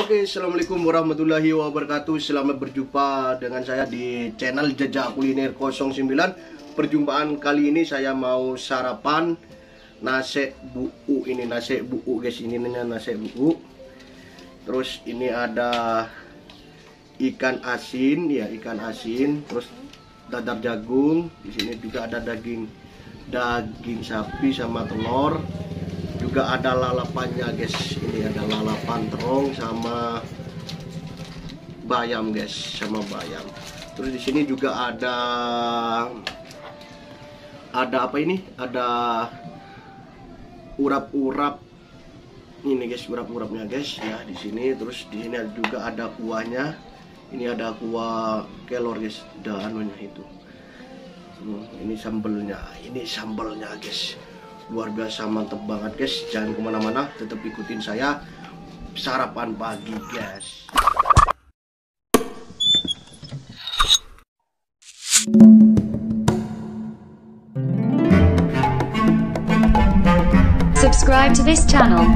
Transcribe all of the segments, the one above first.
Oke, Assalamualaikum warahmatullahi wabarakatuh. Selamat berjumpa dengan saya di channel Jejak Kuliner 09 Perjumpaan kali ini saya mau sarapan Nasi buku ini nasi buku guys. Ini nasi buku. Terus ini ada ikan asin ya ikan asin. Terus dadar jagung di sini juga ada daging daging sapi sama telur juga ada lalapannya guys. Ini ada lalapan terong sama bayam guys. Sama bayam. Terus di sini juga ada ada apa ini? Ada urap-urap. Ini guys urap-urapnya guys. Ya di sini. Terus di sini juga ada kuahnya. Ini ada kuah kelor guys dan anunya itu. Hmm, ini sambelnya. Ini sambelnya guys luar biasa mantep banget guys jangan ke mana-mana tetap ikutin saya sarapan pagi guys Subscribe to this channel.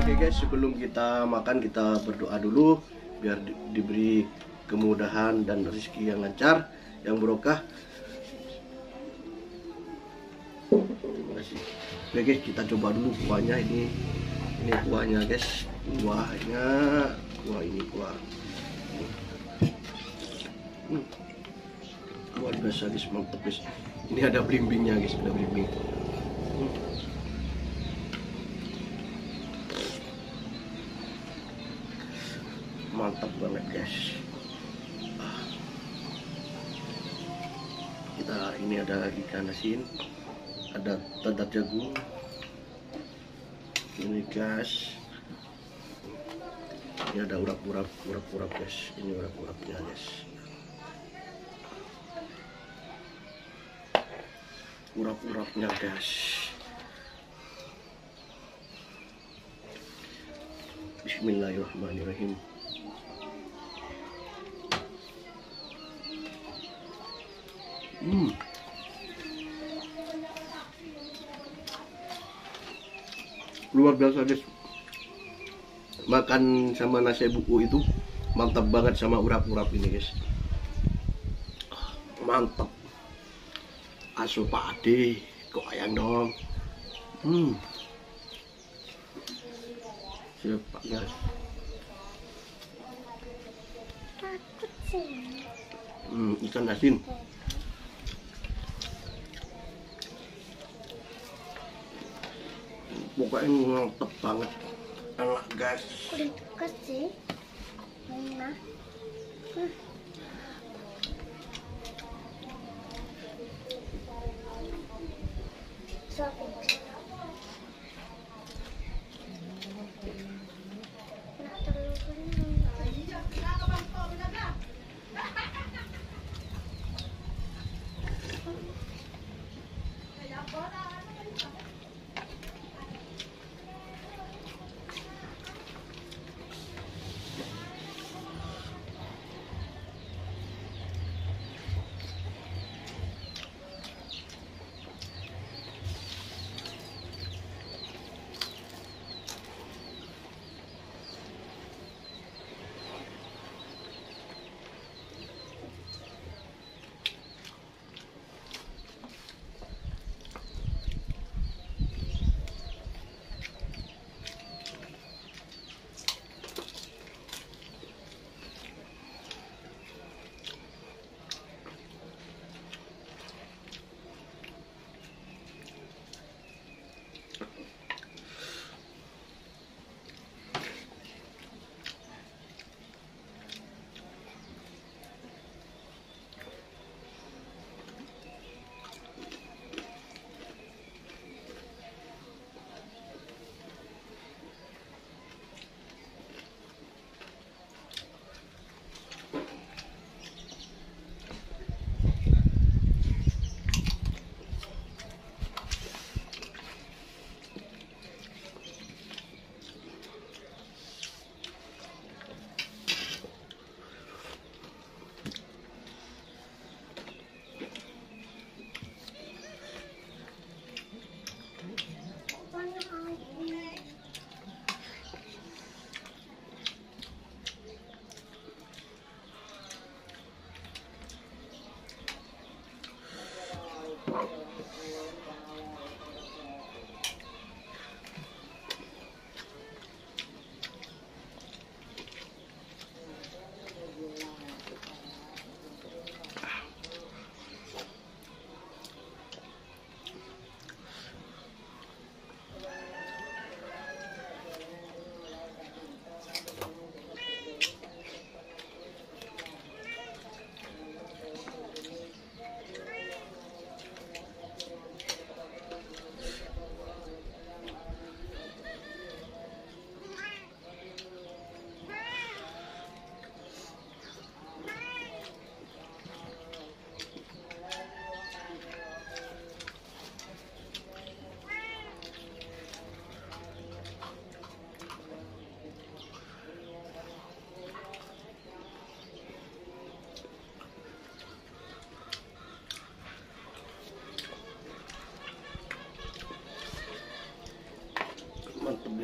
Oke guys sebelum kita makan kita berdoa dulu biar di- diberi kemudahan dan rezeki yang lancar yang kasih. Oke guys, kita coba dulu kuahnya ini. Ini kuahnya guys. Kuahnya, kuah ini kuah. Hmm. Luar biasa guys, mantep guys. Ini ada belimbingnya guys, ada belimbing. Hmm. Mantap banget guys. Kita ini ada ikan asin ada dadar jagung. Ini gas ini ada urap-urap urap-urap guys. Ini urap-urapnya guys. Urap-urapnya guys. Bismillahirrahmanirrahim. Hmm. Luar biasa guys makan sama nasi buku itu mantap banget sama urap-urap ini guys mantap. Asuh padi kok ayam dong? Hmm. Siapa guys hmm, ikan asin pokoknya mantep banget enak guys dekat sih? Mana? Hmm.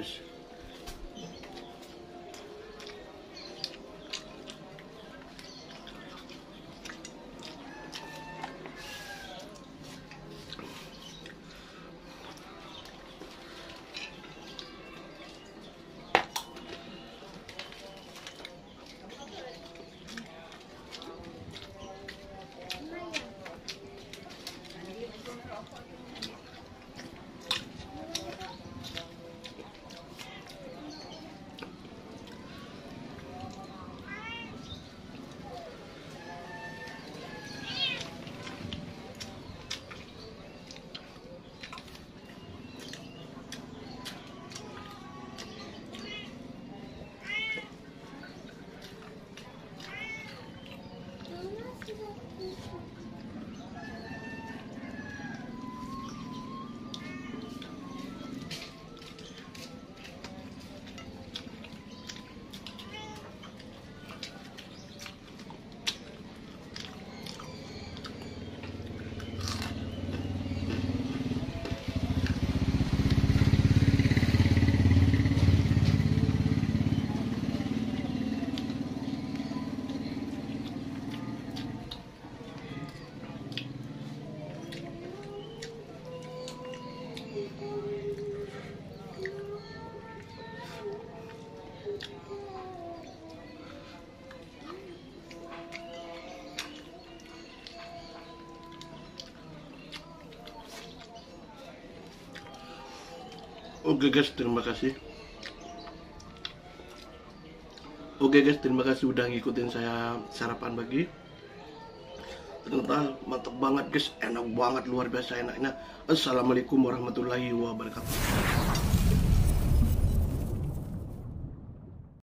Guys. Oke guys, terima kasih. Oke guys, terima kasih udah ngikutin saya sarapan pagi. Ternyata mantap banget guys, enak banget luar biasa enaknya. Assalamualaikum warahmatullahi wabarakatuh.